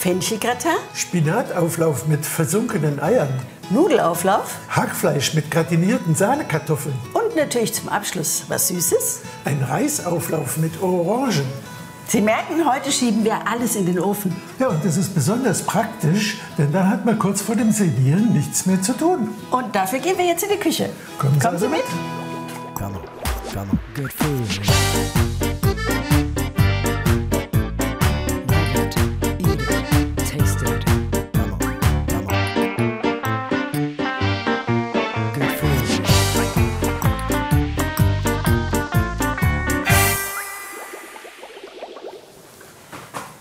Fenchelgratin, Spinatauflauf mit versunkenen Eiern. Nudelauflauf Hackfleisch mit gratinierten Sahnekartoffeln. und natürlich zum Abschluss was Süßes. Ein Reisauflauf mit Orangen. Sie merken, heute schieben wir alles in den Ofen. Ja, und das ist besonders praktisch, denn dann hat man kurz vor dem Servieren nichts mehr zu tun. Und dafür gehen wir jetzt in die Küche. Kommen Sie Kommen Sie also mit? Come on, come on, good food.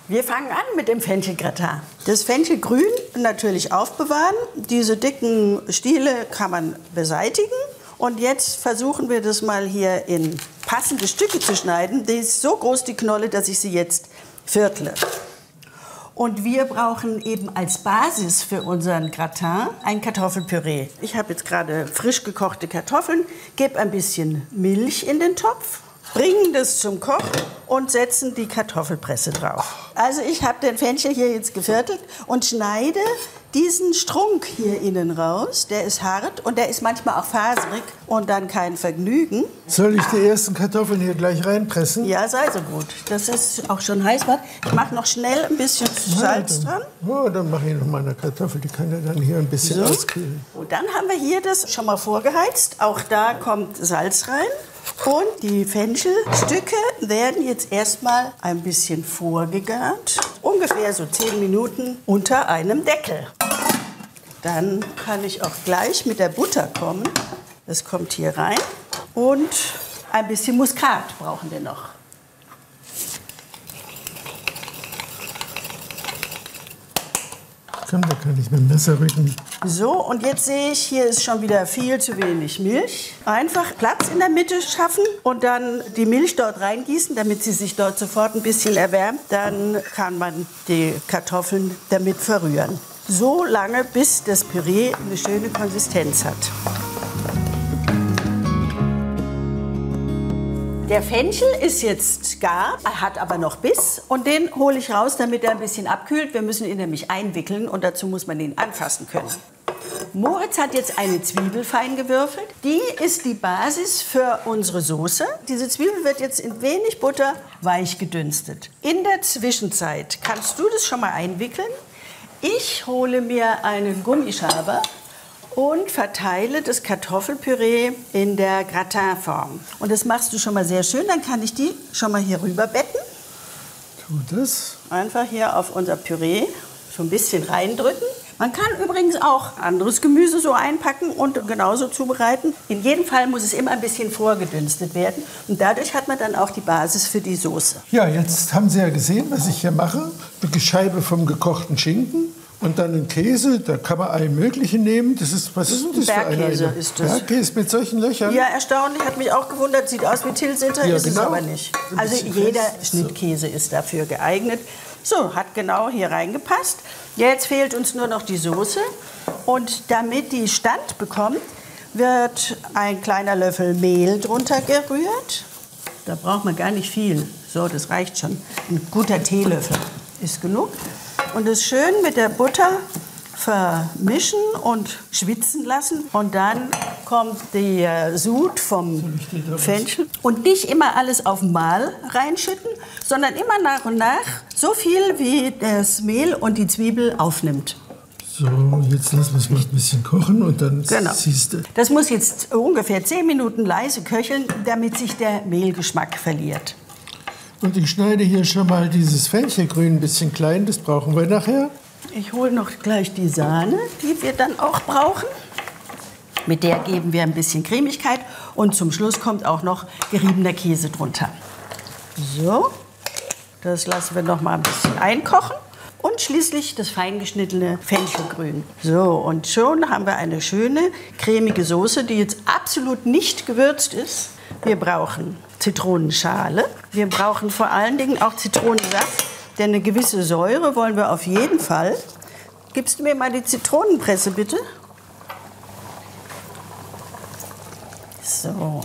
Wir fangen an mit dem Fenchelgratin. Das Fenchelgrün natürlich aufbewahren. Diese dicken Stiele kann man beseitigen. Und jetzt versuchen wir das mal hier in passende Stücke zu schneiden. Die ist so groß, die Knolle, dass ich sie jetzt viertle. Und wir brauchen eben als Basis für unseren Gratin ein Kartoffelpüree. Ich habe jetzt gerade frisch gekochte Kartoffeln, gebe ein bisschen Milch in den Topf, bringen das zum Kochen und setzen die Kartoffelpresse drauf. Also ich habe den Fenchel hier jetzt geviertelt und schneide diesen Strunk hier innen raus. Der ist hart und der ist manchmal auch faserig und dann kein Vergnügen. Soll ich die ersten Kartoffeln hier gleich reinpressen? Ja, sei so gut. Das ist auch schon heiß. Ich mache noch schnell ein bisschen Salz dran. Oh, dann mache ich noch mal eine Kartoffel, die kann ja dann hier ein bisschen So. auskühlen. Und dann haben wir hier das schon mal vorgeheizt. Auch da kommt Salz rein. Und die Fenchelstücke werden jetzt erstmal ein bisschen vorgegart. Ungefähr so 10 Minuten unter einem Deckel. Dann kann ich auch gleich mit der Butter kommen. Das kommt hier rein. Und ein bisschen Muskat brauchen wir noch. Komm, da kann ich mit dem Messer rücken. So, und jetzt sehe ich, hier ist schon wieder viel zu wenig Milch. Einfach Platz in der Mitte schaffen und dann die Milch dort reingießen, damit sie sich dort sofort ein bisschen erwärmt. Dann kann man die Kartoffeln damit verrühren. So lange, bis das Püree eine schöne Konsistenz hat. Der Fenchel ist jetzt gar, hat aber noch Biss und den hole ich raus, damit er ein bisschen abkühlt. Wir müssen ihn nämlich einwickeln und dazu muss man ihn anfassen können. Moritz hat jetzt eine Zwiebel fein gewürfelt. Die ist die Basis für unsere Soße. Diese Zwiebel wird jetzt in wenig Butter weich gedünstet. In der Zwischenzeit kannst du das schon mal einwickeln. Ich hole mir einen Gummischaber und verteile das Kartoffelpüree in der Gratinform. Und das machst du schon mal sehr schön. Dann kann ich die schon mal hier rüber betten. Tu das. Einfach hier auf unser Püree so ein bisschen reindrücken. Man kann übrigens auch anderes Gemüse so einpacken und genauso zubereiten. In jedem Fall muss es immer ein bisschen vorgedünstet werden. Und dadurch hat man dann auch die Basis für die Soße. Ja, jetzt haben Sie ja gesehen, was ich hier mache. Eine Scheibe vom gekochten Schinken und dann einen Käse. Da kann man all Mögliche nehmen. Das ist, was ist denn das Bergkäse für einer? ist das. Bergkäse mit solchen Löchern? Ja, erstaunlich, hat mich auch gewundert. Sieht aus wie Tilsiter, Ja, ist es genau. aber nicht. Ein Also jeder. Schnittkäse ist dafür geeignet. So, hat genau hier reingepasst. Jetzt fehlt uns nur noch die Soße. Und damit die Stand bekommt, wird ein kleiner Löffel Mehl drunter gerührt. Da braucht man gar nicht viel. So, das reicht schon. Ein guter Teelöffel ist genug. Und es schön mit der Butter vermischen und schwitzen lassen. Und dann kommt der Sud vom Fenchel. Und nicht immer alles auf Mal reinschütten, sondern immer nach und nach so viel, wie das Mehl und die Zwiebel aufnimmt. So, jetzt lassen wir es mal ein bisschen kochen und dann Genau. siehst du. Das muss jetzt ungefähr 10 Minuten leise köcheln, damit sich der Mehlgeschmack verliert. Und ich schneide hier schon mal dieses Fenchelgrün ein bisschen klein. Das brauchen wir nachher. Ich hole noch gleich die Sahne, die wir dann auch brauchen. Mit der geben wir ein bisschen Cremigkeit und zum Schluss kommt auch noch geriebener Käse drunter. So, das lassen wir noch mal ein bisschen einkochen. Und schließlich das feingeschnittene Fenchelgrün. So, und schon haben wir eine schöne cremige Soße, die jetzt absolut nicht gewürzt ist. Wir brauchen Zitronenschale. Wir brauchen vor allen Dingen auch Zitronensaft, denn eine gewisse Säure wollen wir auf jeden Fall. Gibst du mir mal die Zitronenpresse, bitte? So.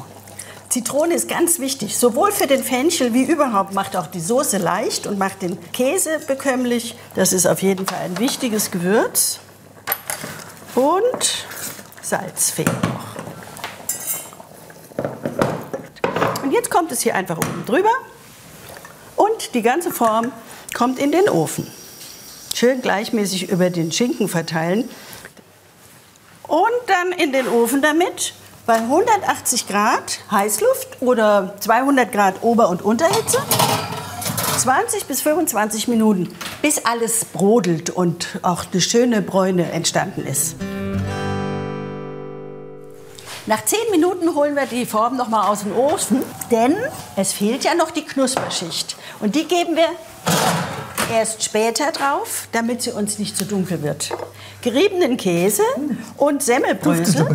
Zitrone ist ganz wichtig. Sowohl für den Fenchel wie überhaupt macht auch die Soße leicht und macht den Käse bekömmlich. Das ist auf jeden Fall ein wichtiges Gewürz. Und Salz fehlt noch. Und jetzt kommt es hier einfach oben drüber. Und die ganze Form kommt in den Ofen. Schön gleichmäßig über den Schinken verteilen. Und dann in den Ofen damit bei 180 Grad Heißluft oder 200 Grad Ober- und Unterhitze. 20 bis 25 Minuten, bis alles brodelt und auch eine schöne Bräune entstanden ist. Nach 10 Minuten holen wir die Form noch mal aus dem Ofen, denn es fehlt ja noch die Knusperschicht. Und die geben wir erst später drauf, damit sie uns nicht zu dunkel wird. Geriebenen Käse und Semmelbrösel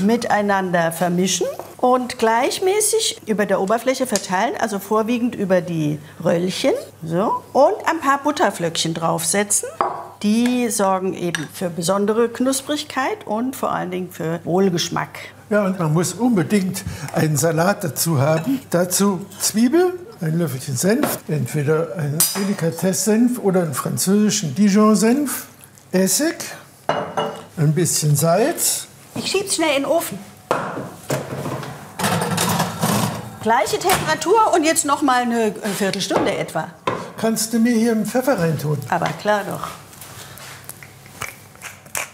miteinander vermischen und gleichmäßig über der Oberfläche verteilen, also vorwiegend über die Röllchen. So. Und ein paar Butterflöckchen draufsetzen. Die sorgen eben für besondere Knusprigkeit und vor allen Dingen für Wohlgeschmack. Ja, und man muss unbedingt einen Salat dazu haben. Dazu Zwiebel, ein Löffelchen Senf, entweder einen Delikatesse-Senf oder einen französischen Dijon-Senf, Essig, ein bisschen Salz. Ich schieb's schnell in den Ofen. Gleiche Temperatur und jetzt noch mal eine Viertelstunde etwa. Kannst du mir hier einen Pfeffer reintun? Aber klar doch.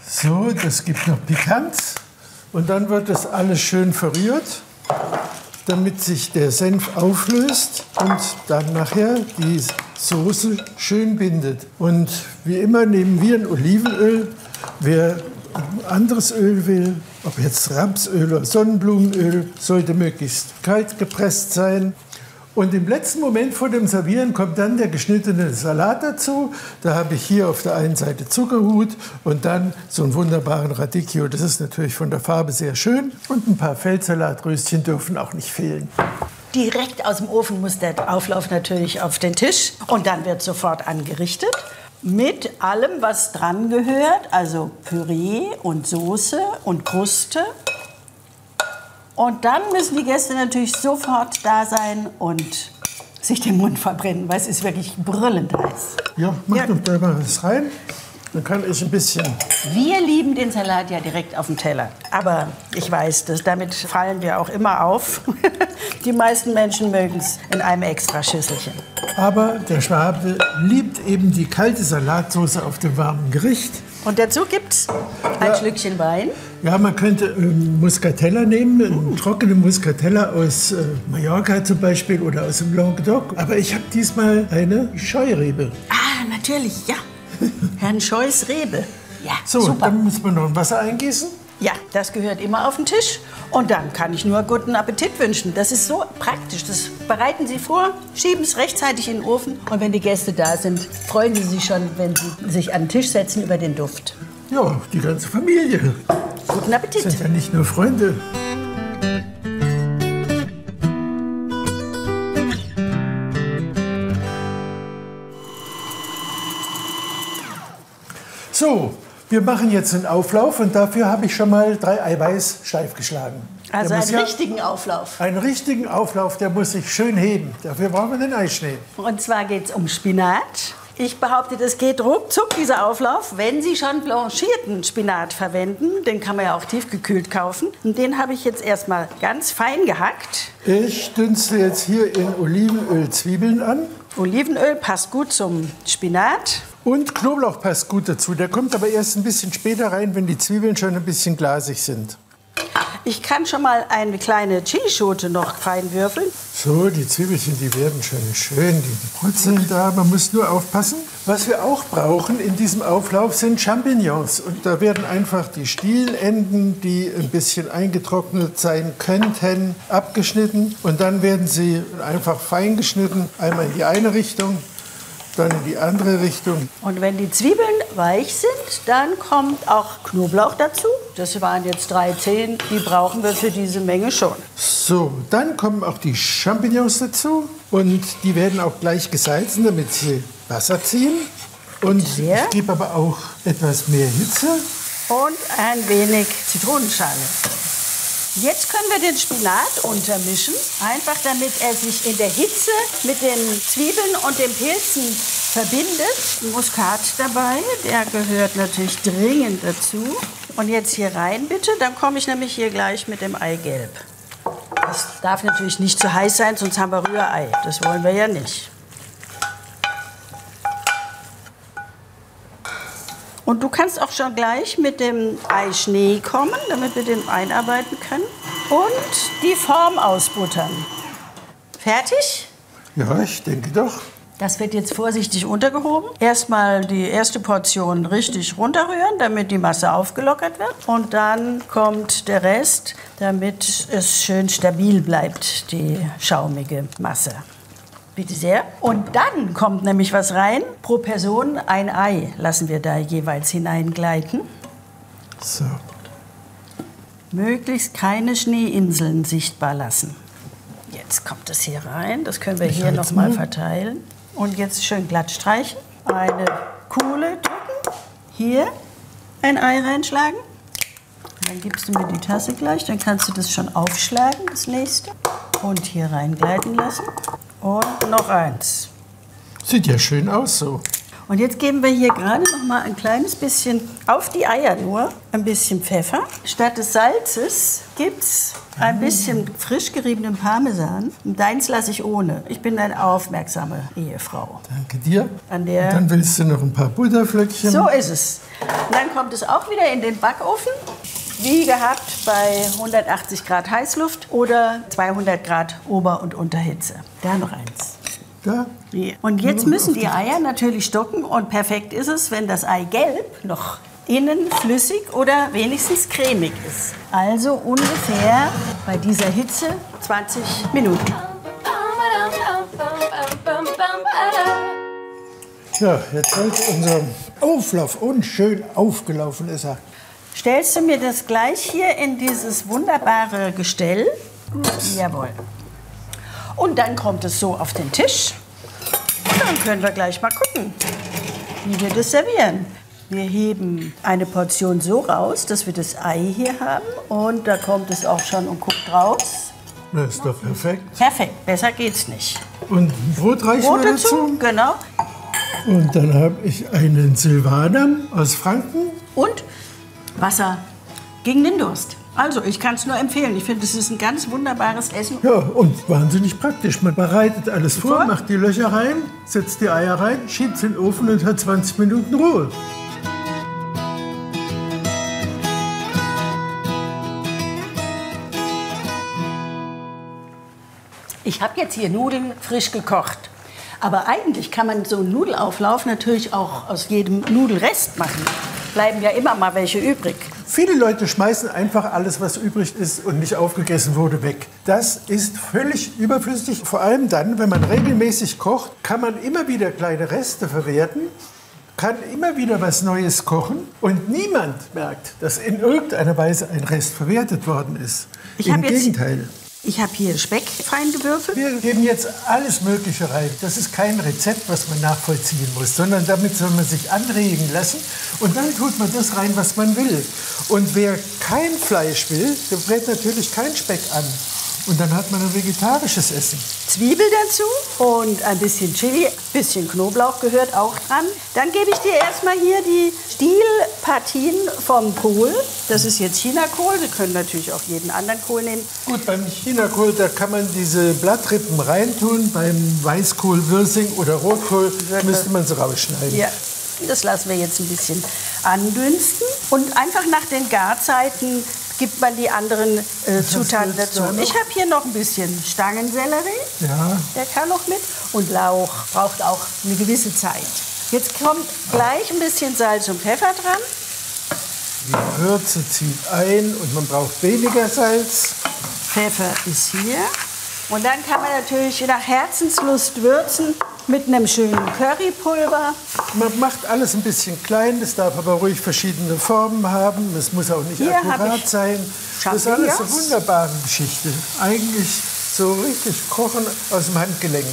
So, das gibt noch Pikanz. Und dann wird das alles schön verrührt, damit sich der Senf auflöst und dann nachher die Soße schön bindet. Und wie immer nehmen wir ein Olivenöl. Wer anderes Öl will, ob jetzt Rapsöl oder Sonnenblumenöl, sollte möglichst kalt gepresst sein. Und im letzten Moment vor dem Servieren kommt dann der geschnittene Salat dazu. Da habe ich hier auf der einen Seite Zuckerhut und dann so einen wunderbaren Radicchio. Das ist natürlich von der Farbe sehr schön. Und ein paar Feldsalatröschen dürfen auch nicht fehlen. Direkt aus dem Ofen muss der Auflauf natürlich auf den Tisch und dann wird sofort angerichtet. Mit allem, was dran gehört, also Püree und Soße und Kruste. Und dann müssen die Gäste natürlich sofort da sein und sich den Mund verbrennen, weil es ist wirklich brüllend heiß. Ja, mach Ja. doch da mal was rein. Dann kann ich ein bisschen. Wir lieben den Salat ja direkt auf dem Teller. Aber ich weiß, dass damit fallen wir auch immer auf. Die meisten Menschen mögen es in einem extra Schüsselchen. Aber der Schwabe liebt eben die kalte Salatsauce auf dem warmen Gericht. Und dazu gibt's ein Ja. Schlückchen Wein. Ja, man könnte ähm, Muscatella nehmen, einen trockenen Muscatella aus äh, Mallorca zum Beispiel oder aus dem Languedoc. Aber ich habe diesmal eine Scheurebe. Ah, natürlich, ja. Herrn Scheus Rebe. Ja, So, super. dann muss man noch ein Wasser eingießen. Ja, das gehört immer auf den Tisch. Und dann kann ich nur guten Appetit wünschen. Das ist so praktisch. Das bereiten Sie vor, schieben es rechtzeitig in den Ofen. Und wenn die Gäste da sind, freuen Sie sich schon, wenn Sie sich an den Tisch setzen über den Duft. Ja, die ganze Familie. Guten Appetit. Sind ja nicht nur Freunde. So, wir machen jetzt einen Auflauf und dafür habe ich schon mal drei Eiweiß steif geschlagen. Also einen ja- richtigen Auflauf. Einen richtigen Auflauf, der muss sich schön heben. Dafür brauchen wir den Eischnee. Und zwar geht es um Spinat. Ich behaupte, das geht ruckzuck, dieser Auflauf, wenn Sie schon blanchierten Spinat verwenden. Den kann man ja auch tiefgekühlt kaufen. Und den habe ich jetzt erstmal ganz fein gehackt. Ich dünste jetzt hier in Olivenöl Zwiebeln an. Olivenöl passt gut zum Spinat. Und Knoblauch passt gut dazu. Der kommt aber erst ein bisschen später rein, wenn die Zwiebeln schon ein bisschen glasig sind. Ich kann schon mal eine kleine Chilischote noch fein würfeln. So, die Zwiebelchen, die werden schon schön, die brutzeln da. Man muss nur aufpassen. Was wir auch brauchen in diesem Auflauf sind Champignons. Und da werden einfach die Stielenden, die ein bisschen eingetrocknet sein könnten, abgeschnitten. Und dann werden sie einfach fein geschnitten. Einmal in die eine Richtung, dann in die andere Richtung. Und wenn die Zwiebeln weich sind, dann kommt auch Knoblauch dazu. Das waren jetzt drei Zehen, die brauchen wir für diese Menge schon. So, dann kommen auch die Champignons dazu. Und die werden auch gleich gesalzen, damit sie Wasser ziehen. Und Sehr. ich gebe aber auch etwas mehr Hitze. Und ein wenig Zitronenschale. Jetzt können wir den Spinat untermischen, einfach damit er sich in der Hitze mit den Zwiebeln und den Pilzen verbindet. Muskat dabei, der gehört natürlich dringend dazu. Und jetzt hier rein bitte, dann komme ich nämlich hier gleich mit dem Eigelb. Das darf natürlich nicht zu heiß sein, sonst haben wir Rührei. Das wollen wir ja nicht. Und du kannst auch schon gleich mit dem Eischnee kommen, damit wir den einarbeiten können. Und die Form ausbuttern. Fertig? Ja, ich denke doch. Das wird jetzt vorsichtig untergehoben. Erstmal die erste Portion richtig runterrühren, damit die Masse aufgelockert wird. Und dann kommt der Rest, damit es schön stabil bleibt, die schaumige Masse. Bitte sehr. Und dann kommt nämlich was rein. Pro Person ein Ei lassen wir da jeweils hineingleiten. So. Möglichst keine Schneeinseln sichtbar lassen. Jetzt kommt es hier rein. Das können wir Ich hier noch mal mal. verteilen. Und jetzt schön glatt streichen. Eine Kuhle drücken. Hier ein Ei reinschlagen. Dann gibst du mir die Tasse gleich. Dann kannst du das schon aufschlagen, das nächste. Und hier reingleiten lassen. Und noch eins. Sieht ja schön aus so. Und jetzt geben wir hier gerade noch mal ein kleines bisschen auf die Eier nur ein bisschen Pfeffer. Statt des Salzes gibt's ein bisschen frisch geriebenen Parmesan. Und deins lasse ich ohne. Ich bin eine aufmerksame Ehefrau. Danke dir. Und dann willst du noch ein paar Butterflöckchen. So ist es. Und dann kommt es auch wieder in den Backofen. Wie gehabt bei 180 Grad Heißluft oder 200 Grad Ober- und Unterhitze. Da noch eins. Da. Und jetzt müssen die Eier natürlich stocken und perfekt ist es, wenn das Eigelb noch innen flüssig oder wenigstens cremig ist. Also ungefähr bei dieser Hitze 20 Minuten. Ja, jetzt sollte unser Auflauf unschön aufgelaufen ist er. Stellst du mir das gleich hier in dieses wunderbare Gestell? Jawohl. Und dann kommt es so auf den Tisch. Und dann können wir gleich mal gucken, wie wir das servieren. Wir heben eine Portion so raus, dass wir das Ei hier haben. Und da kommt es auch schon und guckt raus. Das ist doch perfekt. Perfekt, besser geht's nicht. Und Brot reichen Brot dazu, dazu. genau. Und dann habe ich einen Silvaner aus Franken. Und Wasser gegen den Durst. Also, ich kann es nur empfehlen. Ich finde, es ist ein ganz wunderbares Essen. Ja, und wahnsinnig praktisch. Man bereitet alles vor, Vor. macht die Löcher rein, setzt die Eier rein, schiebt es in den Ofen und hat 20 Minuten Ruhe. Ich habe jetzt hier Nudeln frisch gekocht. Aber eigentlich kann man so einen Nudelauflauf natürlich auch aus jedem Nudelrest machen. Bleiben ja immer mal welche übrig. Viele Leute schmeißen einfach alles, was übrig ist und nicht aufgegessen wurde, weg. Das ist völlig überflüssig. Vor allem dann, wenn man regelmäßig kocht, kann man immer wieder kleine Reste verwerten, kann immer wieder was Neues kochen und niemand merkt, dass in irgendeiner Weise ein Rest verwertet worden ist. Ich Im Gegenteil. Ich habe hier Speck fein gewürfelt. Wir geben jetzt alles Mögliche rein. Das ist kein Rezept, was man nachvollziehen muss, sondern damit soll man sich anregen lassen. Und dann tut man das rein, was man will. Und wer kein Fleisch will, der brät natürlich kein Speck an. Und dann hat man ein vegetarisches Essen. Zwiebel dazu und ein bisschen Chili, bisschen Knoblauch gehört auch dran. Dann gebe ich dir erstmal hier die Stielpartien vom Kohl. Das ist jetzt Chinakohl. Sie können natürlich auch jeden anderen Kohl nehmen. Gut, beim Chinakohl, da kann man diese Blattrippen reintun. Beim Weißkohl, Würsing oder Rotkohl müsste man sie rausschneiden. Ja, das lassen wir jetzt ein bisschen andünsten. Und einfach nach den Garzeiten gibt man die anderen äh, Zutaten dazu. Ich habe hier noch ein bisschen Stangensellerie. Ja, Der kann noch mit. Und Lauch braucht auch eine gewisse Zeit. Jetzt kommt gleich ein bisschen Salz und Pfeffer dran. die Würze zieht ein und man braucht weniger Salz. Pfeffer ist hier. Und dann kann man natürlich nach Herzenslust würzen mit einem schönen Currypulver. Man macht alles ein bisschen klein, das darf aber ruhig verschiedene Formen haben. Es muss auch nicht Hier akkurat sein. Das ist alles eine wunderbare Geschichte. Eigentlich so richtig kochen aus dem Handgelenk.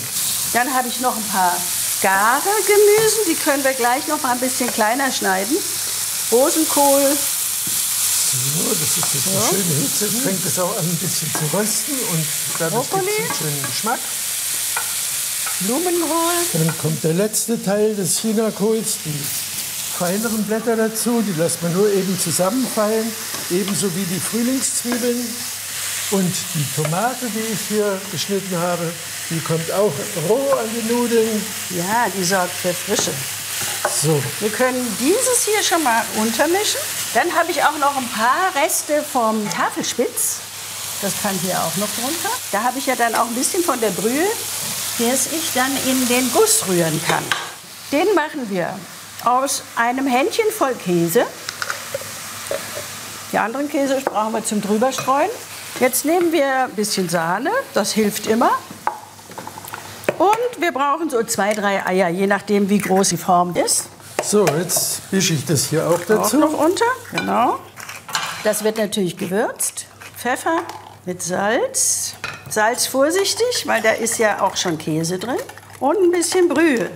Dann habe ich noch ein paar Gare-Gemüsen. Die können wir gleich noch mal ein bisschen kleiner schneiden. Rosenkohl, So, das ist jetzt eine schöne Hitze. Jetzt fängt es auch an, ein bisschen zu rösten und dadurch gibt es einen schönen Geschmack. Blumenkohl. Dann kommt der letzte Teil des Chinakohls, die feineren Blätter dazu. Die lässt man nur eben zusammenfallen, ebenso wie die Frühlingszwiebeln. Und die Tomate, die ich hier geschnitten habe, die kommt auch roh an die Nudeln. Ja, die sorgt für Frische. So, Wir können dieses hier schon mal untermischen. Dann habe ich auch noch ein paar Reste vom Tafelspitz. Das kann hier auch noch drunter. Da habe ich ja dann auch ein bisschen von der Brühe, das ich dann in den Guss rühren kann. Den machen wir aus einem Händchen voll Käse. Die anderen Käse brauchen wir zum drüberstreuen. Jetzt nehmen wir ein bisschen Sahne, das hilft immer. Und wir brauchen so zwei, drei Eier, je nachdem, wie groß die Form ist. so jetzt mische ich das hier auch Auch dazu. noch unter, genau. Das wird natürlich gewürzt. Pfeffer mit Salz. Salz vorsichtig, weil da ist ja auch schon Käse drin. Und ein bisschen Brühe.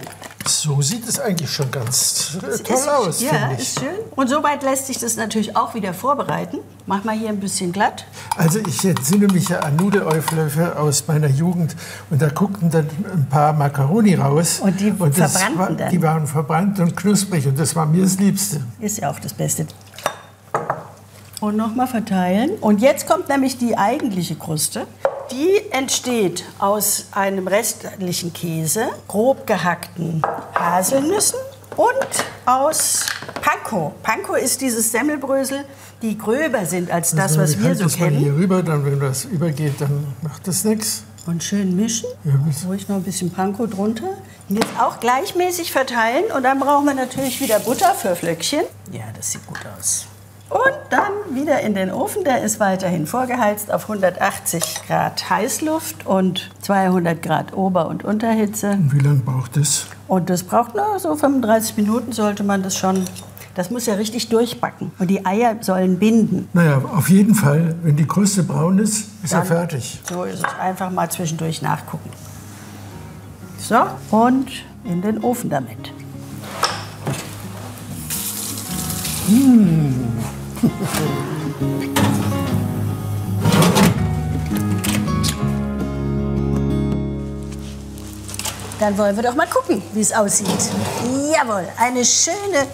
So sieht es eigentlich schon ganz äh, Ist- toll aus, Ja, ich. ist schön. Und soweit lässt sich das natürlich auch wieder vorbereiten. Mach mal hier ein bisschen glatt. Also ich entsinne mich ja an Nudelaufläufe aus meiner Jugend und da guckten dann ein paar Macaroni raus. Und die das verbrannten war, dann. Die waren verbrannt und knusprig und das war mir das Liebste. Ist ja auch das Beste. Und nochmal verteilen. Und jetzt kommt nämlich die eigentliche Kruste. Die entsteht aus einem restlichen Käse, grob gehackten Haselnüssen und aus Panko. Panko ist dieses Semmelbrösel, die gröber sind als das, was ich wir so das mal kennen. hier rüber, dann wenn das übergeht, dann macht das nichts. Und schön mischen. Ja, Ruhig noch ein bisschen Panko drunter. Und jetzt auch gleichmäßig verteilen. Und dann brauchen wir natürlich wieder Butter für Flöckchen. Ja, das sieht gut aus. Und dann wieder in den Ofen. Der ist weiterhin vorgeheizt auf 180 Grad Heißluft und 200 Grad Ober- und Unterhitze. Und wie lange braucht es? Und das braucht nur so 35 Minuten, sollte man das schon. Das muss ja richtig durchbacken. Und die Eier sollen binden. Naja, auf jeden Fall, wenn die Kruste braun ist, ist er Dann- fertig. So ist es. Einfach mal zwischendurch nachgucken. So, und in den Ofen damit. Dann wollen wir doch mal gucken, wie es aussieht. Jawohl, eine schöne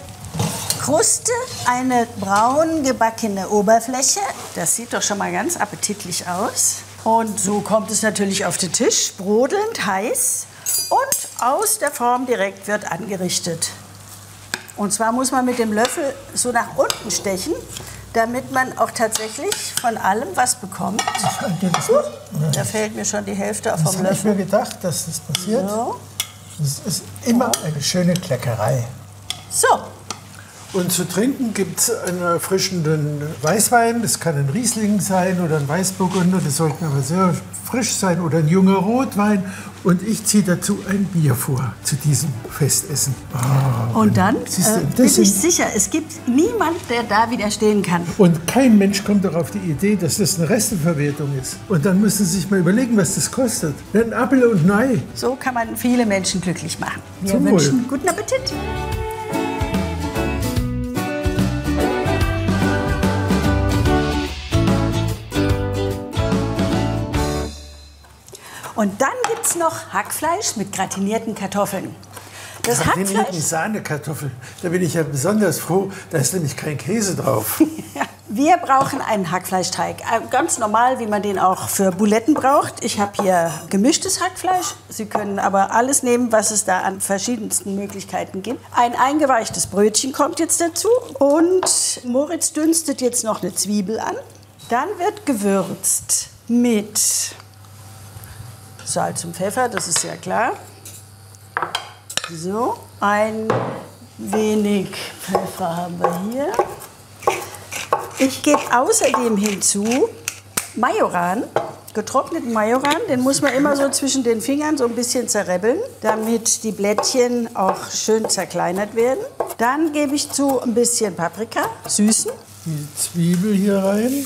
Kruste, eine braun gebackene Oberfläche. Das sieht doch schon mal ganz appetitlich aus. Und so kommt es natürlich auf den Tisch, brodelnd heiß. Und aus der Form direkt wird angerichtet. Und zwar muss man mit dem Löffel so nach unten stechen, damit man auch tatsächlich von allem was bekommt. Da fällt mir schon die Hälfte Das vom habe ich mir Löffel. gedacht, dass das passiert. So. Das ist immer eine schöne Kleckerei. so, Und zu trinken gibt es einen erfrischenden Weißwein. Das kann ein Riesling sein oder ein Weißburgunder. Das sollten aber sehr frisch sein oder ein junger Rotwein. Und ich ziehe dazu ein Bier vor zu diesem Festessen. Ah, Und dann Siehst du, äh, bin ich sicher, es gibt niemand, der da widerstehen kann. Und kein Mensch kommt doch auf die Idee, dass das eine Resteverwertung ist. Und dann müssen Sie sich mal überlegen, was das kostet. Ein Apfel und ein Ei. So kann man viele Menschen glücklich machen. Wir Zum Wohl. wünschen guten Appetit. Und dann gibt es noch Hackfleisch mit gratinierten Kartoffeln. Das Gratinierten Hackfleisch, Sahnekartoffeln. Da bin ich ja besonders froh. Da ist nämlich kein Käse drauf. wir brauchen einen Hackfleischteig. Äh, Ganz normal, wie man den auch für Buletten braucht. Ich habe hier gemischtes Hackfleisch. Sie können aber alles nehmen, was es da an verschiedensten Möglichkeiten gibt. Ein eingeweichtes Brötchen kommt jetzt dazu. Und Moritz dünstet jetzt noch eine Zwiebel an. Dann wird gewürzt mit Salz und Pfeffer, das ist ja klar. So, ein wenig Pfeffer haben wir hier. Ich gebe außerdem hinzu Majoran, getrockneten Majoran. Den muss man immer so zwischen den Fingern so ein bisschen zerrebbeln, damit die Blättchen auch schön zerkleinert werden. Dann gebe ich zu ein bisschen Paprika, süßen. Die Zwiebel hier rein.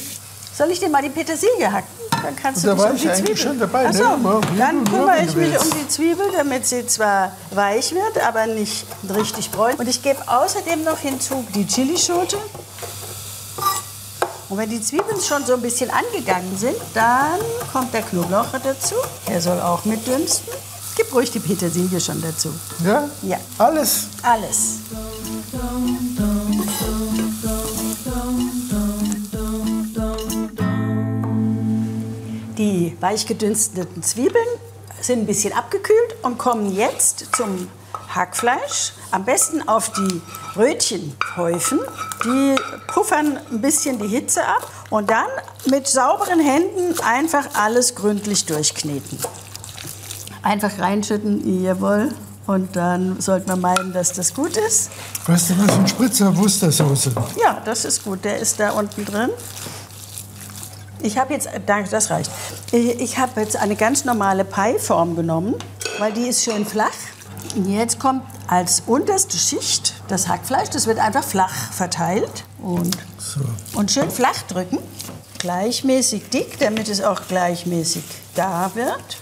Soll ich dir mal die Petersilie hacken? Dann kannst du dich um die Zwiebel. schon dabei, Ach ne? so, Mal- dann kümmere ich mich um die Zwiebel, damit sie zwar weich wird, aber nicht richtig bräunlich. Und ich gebe außerdem noch hinzu die Chilischote. Und wenn die Zwiebeln schon so ein bisschen angegangen sind, dann kommt der Knoblauch dazu. Der soll auch mitdünsten. Gib ruhig die Petersilie schon dazu. Ja? Ja. Alles? Alles. Weich gedünsteten Zwiebeln sind ein bisschen abgekühlt und kommen jetzt zum Hackfleisch. Am besten auf die Rötchen häufen. Die puffern ein bisschen die Hitze ab und dann mit sauberen Händen einfach alles gründlich durchkneten. Einfach reinschütten, jawohl. Und dann sollte man meinen, dass das gut ist. Weißt du was, ein Spritzer Wustersoße. Ja, das ist gut. Der ist da unten drin. Ich habe jetzt, danke, das reicht. Ich, habe jetzt eine ganz normale Pie-Form genommen, weil die ist schön flach. Und jetzt kommt als unterste Schicht das Hackfleisch. Das wird einfach flach verteilt und, So. und schön flach drücken. Gleichmäßig dick, damit es auch gleichmäßig da wird.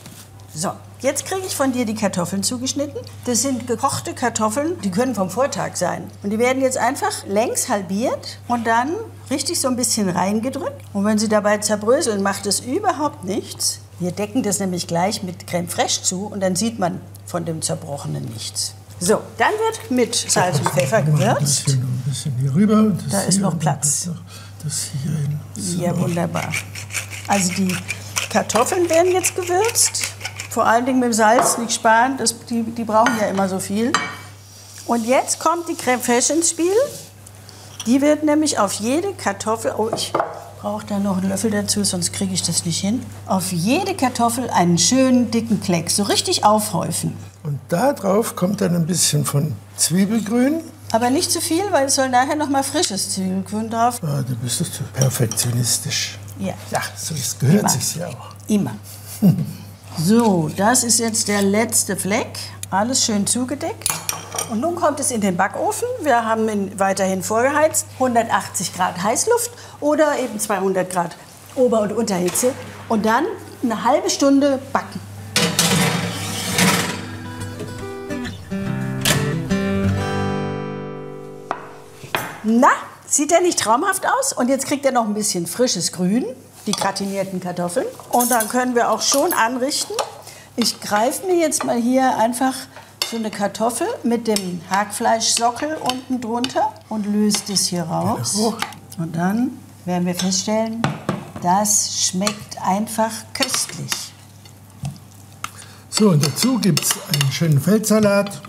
So, jetzt kriege ich von dir die Kartoffeln zugeschnitten. Das sind gekochte Kartoffeln, die können vom Vortag sein. Und die werden jetzt einfach längs halbiert und dann richtig so ein bisschen reingedrückt. Und wenn sie dabei zerbröseln, macht es überhaupt nichts. Wir decken das nämlich gleich mit Creme Fraiche zu und dann sieht man von dem Zerbrochenen nichts. So, dann wird mit Salz und Pfeffer gewürzt. hier noch ein bisschen hier rüber. Da ist noch Platz. Das, hier hin. Ja, wunderbar. Also die Kartoffeln werden jetzt gewürzt. Vor allen Dingen mit dem Salz, nicht sparen, das, die, die brauchen ja immer so viel. Und jetzt kommt die Creme Fraiche ins Spiel. Die wird nämlich auf jede Kartoffel, oh, ich brauche da noch einen Löffel dazu, sonst kriege ich das nicht hin. Auf jede Kartoffel einen schönen dicken Klecks, so richtig aufhäufen. Und da drauf kommt dann ein bisschen von Zwiebelgrün. Aber nicht zu viel, weil es soll nachher noch mal frisches Zwiebelgrün drauf. Ah, du bist so perfektionistisch. Ja. Ja, so gehört Immer. sich's ja auch. Immer. So, das ist jetzt der letzte Fleck. Alles schön zugedeckt. Und nun kommt es in den Backofen. Wir haben ihn weiterhin vorgeheizt. 180 Grad Heißluft oder eben 200 Grad Ober- und Unterhitze. Und dann eine halbe Stunde backen. Na, sieht er nicht traumhaft aus? Und jetzt kriegt er noch ein bisschen frisches Grün, die gratinierten Kartoffeln. Und dann können wir auch schon anrichten. Ich greife mir jetzt mal hier einfach so eine Kartoffel mit dem Hackfleischsockel unten drunter und löse das hier raus. Und dann werden wir feststellen, das schmeckt einfach köstlich. So, und dazu gibt es einen schönen Feldsalat.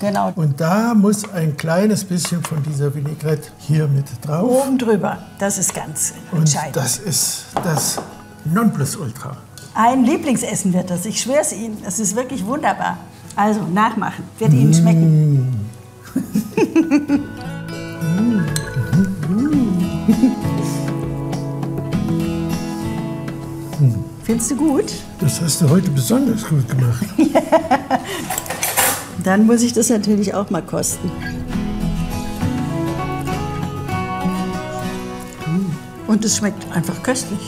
Genau, Und da muss ein kleines bisschen von dieser Vinaigrette hier mit drauf. oben drüber. Das ist ganz Und entscheidend. das ist das Nonplusultra. Ein Lieblingsessen wird das, ich schwöre es Ihnen. Es ist wirklich wunderbar. Also nachmachen, wird Ihnen schmecken. Findest du gut? Das hast du heute besonders gut gemacht. Dann muss ich das natürlich auch mal kosten. Und es schmeckt einfach köstlich.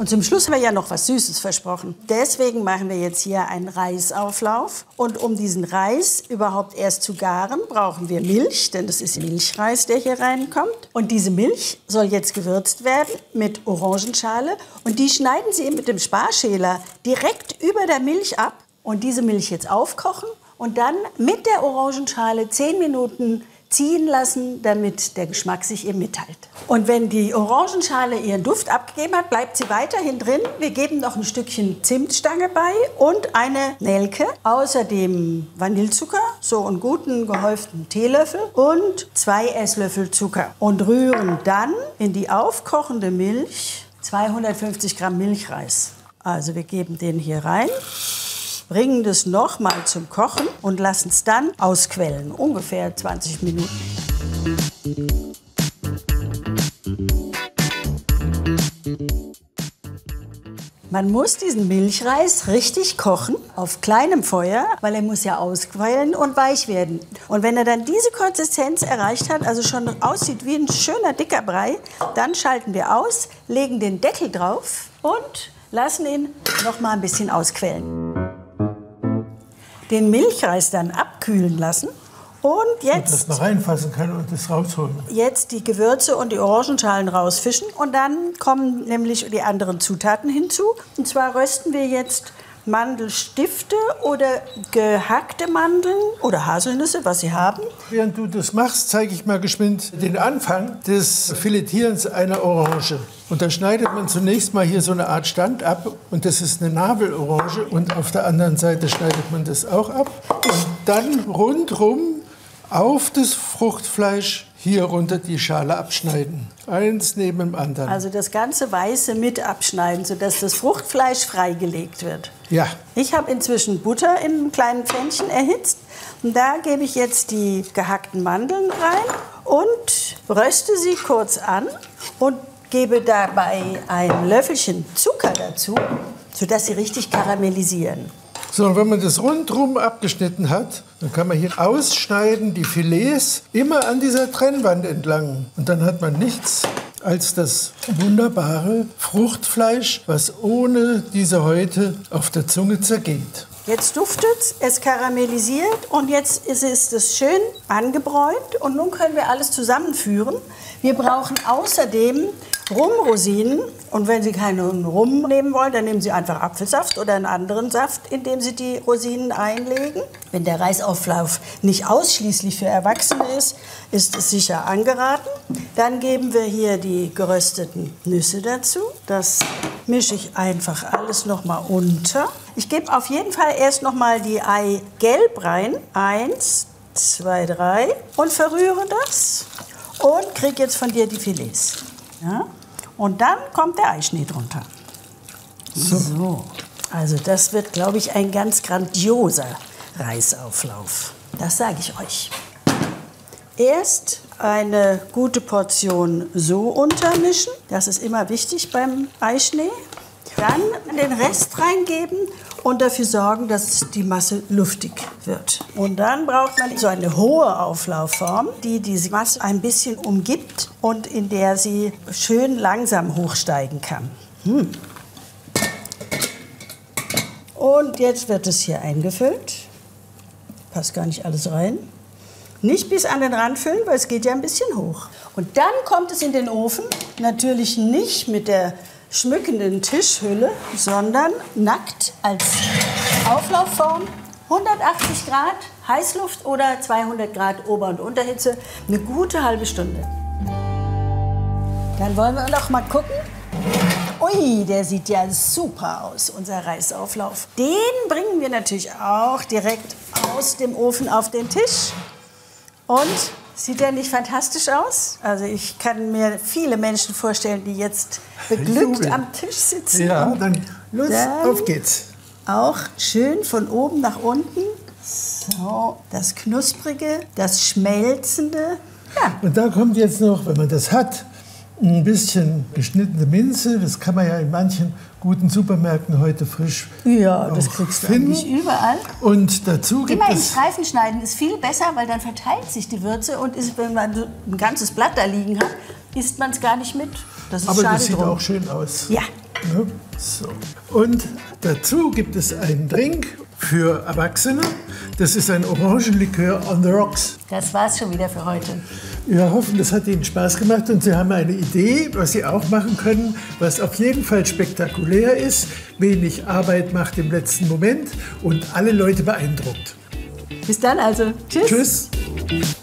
Und zum Schluss haben wir ja noch was Süßes versprochen. Deswegen machen wir jetzt hier einen Reisauflauf. Und um diesen Reis überhaupt erst zu garen, brauchen wir Milch, denn das ist Milchreis, der hier reinkommt. Und diese Milch soll jetzt gewürzt werden mit Orangenschale. Und die schneiden Sie mit dem Sparschäler direkt über der Milch ab. Und diese Milch jetzt aufkochen und dann mit der Orangenschale 10 Minuten ziehen lassen, damit der Geschmack sich ihr mitteilt. Und wenn die Orangenschale ihren Duft abgegeben hat, bleibt sie weiterhin drin. Wir geben noch ein Stückchen Zimtstange bei und eine Nelke. Außerdem Vanillezucker, so einen guten gehäuften Teelöffel und zwei Esslöffel Zucker. Und rühren dann in die aufkochende Milch 250 Gramm Milchreis. Also wir geben den hier rein bringen das nochmal zum Kochen und lassen es dann ausquellen, ungefähr 20 Minuten. Man muss diesen Milchreis richtig kochen, auf kleinem Feuer, weil er muss ja ausquellen und weich werden. Und wenn er dann diese Konsistenz erreicht hat, also schon aussieht wie ein schöner dicker Brei, dann schalten wir aus, legen den Deckel drauf und lassen ihn noch mal ein bisschen ausquellen. Den Milchreis dann abkühlen lassen und jetzt man reinfassen kann und das rausholen. jetzt die Gewürze und die Orangenschalen rausfischen und dann kommen nämlich die anderen Zutaten hinzu. Und zwar rösten wir jetzt Mandelstifte oder gehackte Mandeln oder Haselnüsse, was Sie haben. Während du das machst, zeige ich mal geschwind den Anfang des Filetierens einer Orange. Und da schneidet man zunächst mal hier so eine Art Stand ab und das ist eine Nabelorange und auf der anderen Seite schneidet man das auch ab. Und dann rundrum auf das Fruchtfleisch hier runter die Schale abschneiden. Eins neben dem anderen. Also das ganze Weiße mit abschneiden, sodass das Fruchtfleisch freigelegt wird. Ja, Ich habe inzwischen Butter in einem kleinen Pfännchen erhitzt. Und da gebe ich jetzt die gehackten Mandeln rein und röste sie kurz an und gebe dabei ein Löffelchen Zucker dazu, sodass sie richtig karamellisieren. So, und wenn man das rundrum abgeschnitten hat, dann kann man hier ausschneiden, die Filets, immer an dieser Trennwand entlang. Und dann hat man nichts als das wunderbare Fruchtfleisch, was ohne diese Häute auf der Zunge zergeht. Jetzt duftet es karamellisiert und jetzt ist es schön angebräunt und nun können wir alles zusammenführen. Wir brauchen außerdem Rumrosinen und wenn Sie keinen Rum nehmen wollen, dann nehmen Sie einfach Apfelsaft oder einen anderen Saft, in dem Sie die Rosinen einlegen. Wenn der Reisauflauf nicht ausschließlich für Erwachsene ist, ist es sicher angeraten. Dann geben wir hier die gerösteten Nüsse dazu. Das mische ich einfach alles noch mal unter. Ich gebe auf jeden Fall erst noch mal die Eigelb rein. Eins, zwei, drei und verrühre das und kriege jetzt von dir die Filets. Ja? Und dann kommt der Eischnee drunter. So. Also das wird, glaube ich, ein ganz grandioser Reisauflauf. Das sage ich euch. Erst eine gute Portion so untermischen. Das ist immer wichtig beim Eischnee. Dann den Rest reingeben und dafür sorgen, dass die Masse luftig wird. Und dann braucht man so eine hohe Auflaufform, die diese Masse ein bisschen umgibt und in der sie schön langsam hochsteigen kann. Hm. Und jetzt wird es hier eingefüllt. Passt gar nicht alles rein. Nicht bis an den Rand füllen, weil es geht ja ein bisschen hoch. Und dann kommt es in den Ofen. Natürlich nicht mit der schmückenden Tischhülle, sondern nackt als Auflaufform. 180 Grad Heißluft oder 200 Grad Ober- und Unterhitze. Eine gute halbe Stunde. Dann wollen wir noch mal gucken. Ui, der sieht ja super aus, unser Reisauflauf. Den bringen wir natürlich auch direkt aus dem Ofen auf den Tisch. Und sieht der nicht fantastisch aus? Also ich kann mir viele Menschen vorstellen, die jetzt beglückt Jubeln. am Tisch sitzen. Ja, dann los, Dann- auf geht's. auch schön von oben nach unten. So, das Knusprige, das Schmelzende. Ja, Und da kommt jetzt noch, wenn man das hat, ein bisschen geschnittene Minze. Das kann man ja in manchen guten Supermärkten heute frisch ja das kriegst du finden. eigentlich überall. Und dazu gibt Immer in es Streifen schneiden ist viel besser, weil dann verteilt sich die Würze und ist, wenn man so ein ganzes Blatt da liegen hat, isst man es gar nicht mit. Das ist Aber schade das sieht drum. auch schön aus. Ja, Ne? So. Und dazu gibt es einen Drink für Erwachsene. Das ist ein Orangenlikör on the rocks. das war's schon wieder für heute. Wir hoffen, das hat Ihnen Spaß gemacht und Sie haben eine Idee, was Sie auch machen können, was auf jeden Fall spektakulär ist, wenig Arbeit macht im letzten Moment und alle Leute beeindruckt. Bis dann also. Tschüss. Tschüss.